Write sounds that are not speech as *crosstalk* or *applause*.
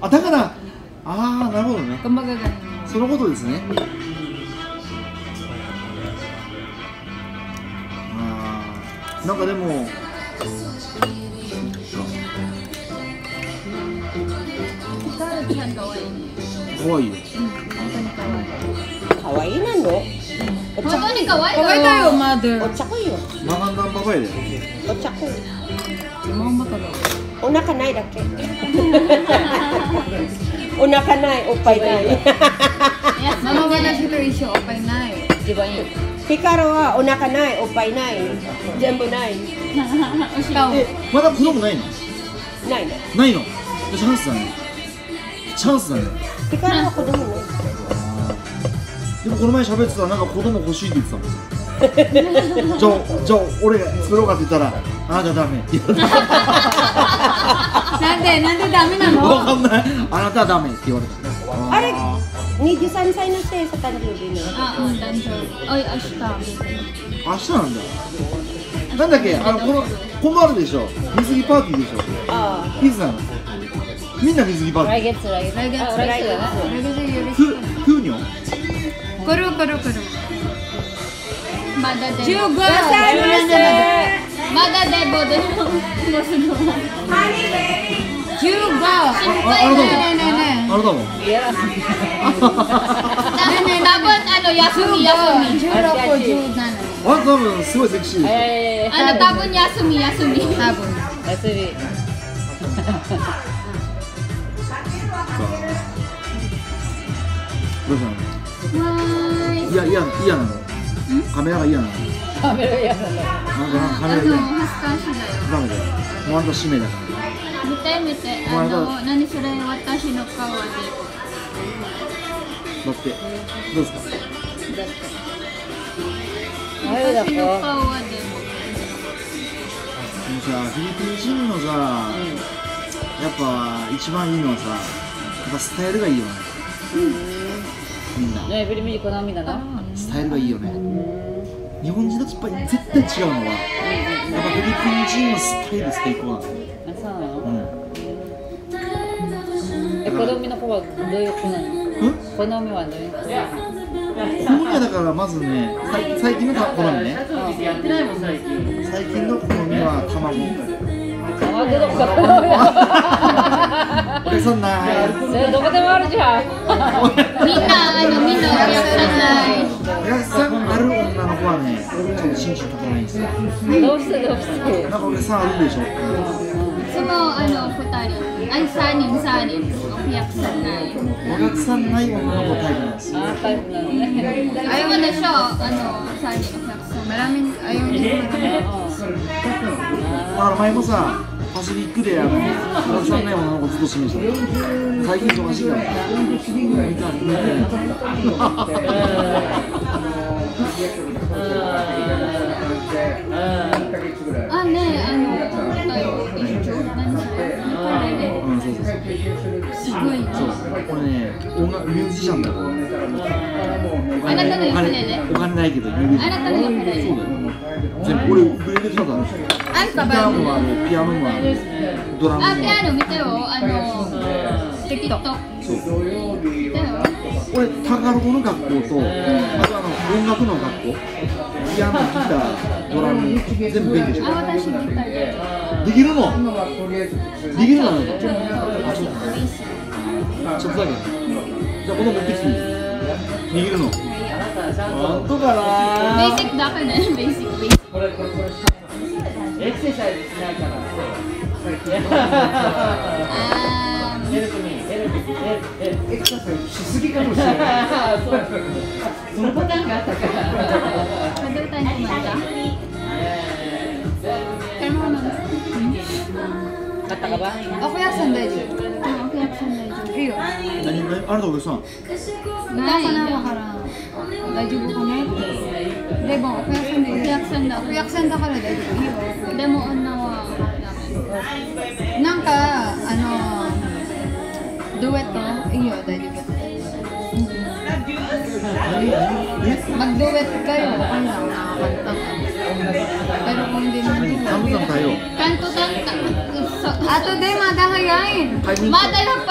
あだからああなるほどね。そのことですね。ああなんかでも。可い。よ。可愛い、いよ。マガ。お腹ないだけ。*laughs* お腹ない、おっぱいない。Yes, Mama wala si Tricia, okay na eh. Di ba yun? ヒカルはお腹ない、おっぱいない。全部ない。*laughs* まだ子供ないの？ないね。ないの？チャンスだねチャンスだねヒカルは子供ない。でもこの前喋ってたらなんか子供欲しいって言ってたもん *laughs* じゃあじゃあ俺作ろうかって言ったらあなたダメって言われた Nande, nande dami na わ mo. かんないあなたはダメって言われたあれ？23歳のせいさ誕生日ね。Ah, oh, dancer. Oy, ashta. 明日なんだなんだっけ？あのこの今度あるでしょ水着パーティーでしょあいつなの？みんな水着パーティー来月,来月.来月. Ah, 来月. Reggae si Yuri. ふふにょ Kuro, kuro, kuro. Mada de. Juga! Mada de bodo. Juga! ああなたも Ne, ne, ne. あなたも Tapos ano, Yasumi, Yasumi. Jura po, Juga na. あなた多分すごいセクシーでしょ Ano, tapon Yasumi, Yasumi. Habon. どうしたの Why? いや嫌嫌なのカメラが嫌なのカメラんかなんかカメラ嫌 yo. ダメだよもうあんた使命だから Mite, mite. Why Ano, nani sure watashi no kawa de. 乗ってどうですか Watashi no kawa de. でもさフィリピン人のさ、やっぱ一番いいのはさやっぱスタイルがいいよね、みんなね、フィリピン好みだな。スタイルがいいよね日本人とやっぱり絶対違うのはやっぱフィリピン人のスタイル最高なのあ、そう。なのうん。え、好みの子はどういう子なの？うん好みはどういう子好みはだからまずねさい最近の好みね。最近。の好みは卵。あ、どこかお客さんないそれどこでもあるじゃん。Ano, minna, reaction お客さんある女の子はねちょっと心身高ないんですよどうしてどうして？なんかお客さんあるでしょ So, ano, futari. Ay, sanin, sanin. Upiyak sanay. お客さんない女の子タイプなんですよあ、タイプなのね。Ayaw na siya, ano, sanin, upiyak sanay. Maraming, ayaw niya. だから前もさパシフィックであのお客さんない女の子ずっと指名してた最近忙しいから見た見あ、*laughs* すごいな。そうこれね音楽ミュージシャンだからあなたのおね。お金ないけどミュージシャンあなたの夢ね。そうだよ全部俺ウクレレただギ Ay, ター.もあるピアノもあるドラムもあ、あるピアノ見てよ。あの、TikTok。そう。俺タガロ語の学校とあとあの音楽の学校ピアノギタードラム全部勉強してあ、る私みたい。できるの？できるのなんかあそうちょっとだけ。じゃあこの持ってきてい。いできるの本当かな？Basic da ka na. Basic, basic. Um, エクササイズ。しすぎかもしれない。*laughs* *laughs* そのパターンがあったからったかば Okay, asan dayo? Ah, okay, action na yun. Iyo. 何あなたお客さん Punta ka na makarang. Dayo ko kami. Debo, okay, asan dayo? Okay, action na. Okay, asan da ka na dayo? Iyo. Demo on na wa. なんか、あの、duet to, iyo, dayo ko. Mag-duet kayo, okay lang, nakakanta 対応